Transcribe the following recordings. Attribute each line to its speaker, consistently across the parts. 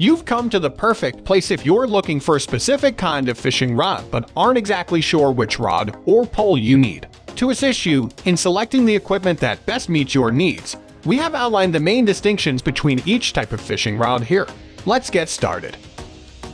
Speaker 1: You've come to the perfect place if you're looking for a specific kind of fishing rod but aren't exactly sure which rod or pole you need. To assist you in selecting the equipment that best meets your needs, we have outlined the main distinctions between each type of fishing rod here. Let's get started.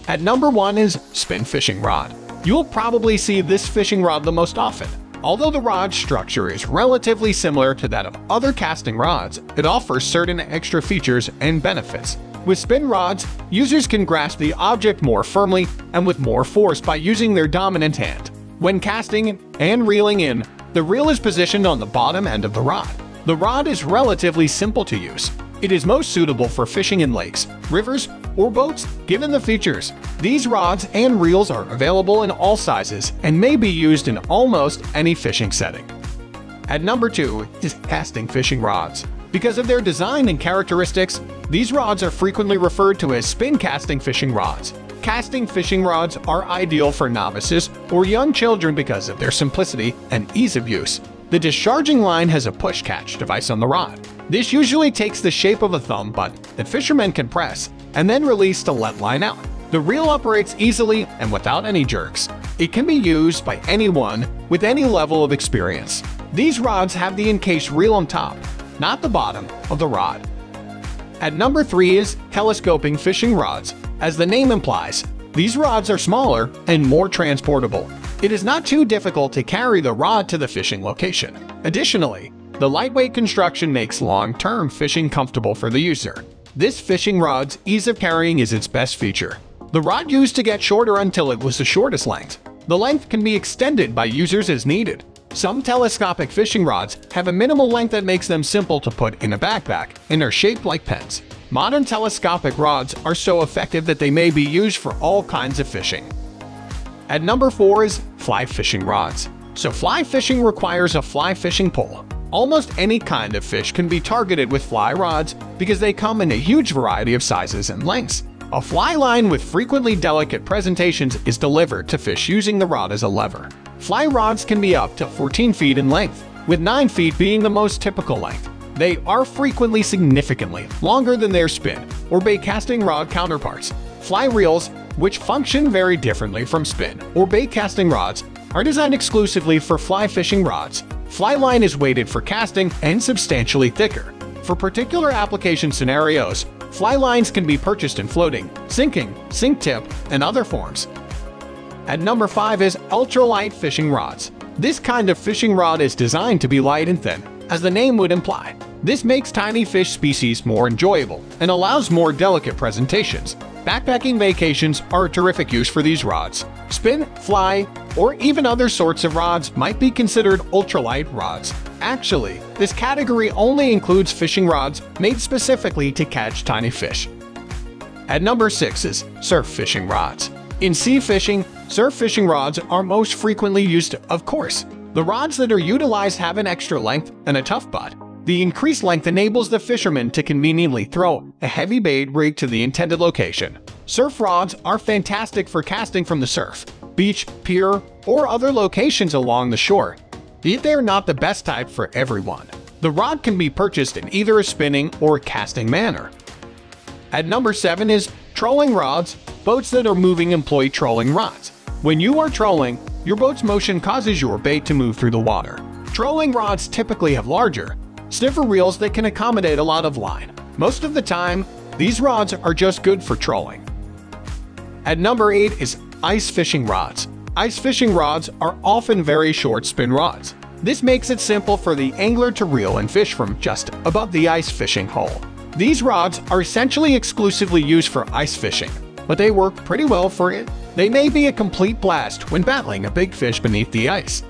Speaker 1: At number 1 is Spin Fishing Rod. You'll probably see this fishing rod the most often. Although the rod structure is relatively similar to that of other casting rods, it offers certain extra features and benefits. With spin rods, users can grasp the object more firmly and with more force by using their dominant hand. When casting and reeling in, the reel is positioned on the bottom end of the rod. The rod is relatively simple to use. It is most suitable for fishing in lakes, rivers, or boats, given the features. These rods and reels are available in all sizes and may be used in almost any fishing setting. At number 2 is casting fishing rods. Because of their design and characteristics, these rods are frequently referred to as spin casting fishing rods. Casting fishing rods are ideal for novices or young children because of their simplicity and ease of use. The discharging line has a push-catch device on the rod. This usually takes the shape of a thumb button that fishermen can press and then release to let line out. The reel operates easily and without any jerks. It can be used by anyone with any level of experience. These rods have the encased reel on top, not the bottom of the rod. At number 3 is telescoping fishing rods. As the name implies, these rods are smaller and more transportable. It is not too difficult to carry the rod to the fishing location. Additionally, the lightweight construction makes long-term fishing comfortable for the user. This fishing rod's ease of carrying is its best feature. The rod used to get shorter until it was the shortest length. The length can be extended by users as needed. Some telescopic fishing rods have a minimal length that makes them simple to put in a backpack and are shaped like pens. Modern telescopic rods are so effective that they may be used for all kinds of fishing. At number 4 is fly fishing rods. So fly fishing requires a fly fishing pole. Almost any kind of fish can be targeted with fly rods because they come in a huge variety of sizes and lengths. A fly line with frequently delicate presentations is delivered to fish using the rod as a lever. Fly rods can be up to 14 feet in length, with 9 feet being the most typical length. They are frequently significantly longer than their spin or bait casting rod counterparts. Fly reels, which function very differently from spin or bait casting rods, are designed exclusively for fly fishing rods. Fly line is weighted for casting and substantially thicker. For particular application scenarios, fly lines can be purchased in floating, sinking, sink tip, and other forms. At number 5 is ultralight fishing rods. This kind of fishing rod is designed to be light and thin, as the name would imply. This makes tiny fish species more enjoyable and allows more delicate presentations. Backpacking vacations are a terrific use for these rods. Spin, fly, or even other sorts of rods might be considered ultralight rods. Actually, this category only includes fishing rods made specifically to catch tiny fish. At number 6 is surf fishing rods. In sea fishing, surf fishing rods are most frequently used, of course. The rods that are utilized have an extra length and a tough butt. The increased length enables the fisherman to conveniently throw a heavy bait rig to the intended location. Surf rods are fantastic for casting from the surf, beach, pier, or other locations along the shore. Yet they are not the best type for everyone. The rod can be purchased in either a spinning or casting manner. At number 7 is trolling rods Boats that are moving employ trolling rods. When you are trolling, your boat's motion causes your bait to move through the water. Trolling rods typically have larger, stiffer reels that can accommodate a lot of line. Most of the time, these rods are just good for trolling. At number 8 is ice fishing rods. Ice fishing rods are often very short spin rods. This makes it simple for the angler to reel and fish from just above the ice fishing hole. These rods are essentially exclusively used for ice fishing, but they work pretty well for it. They may be a complete blast when battling a big fish beneath the ice.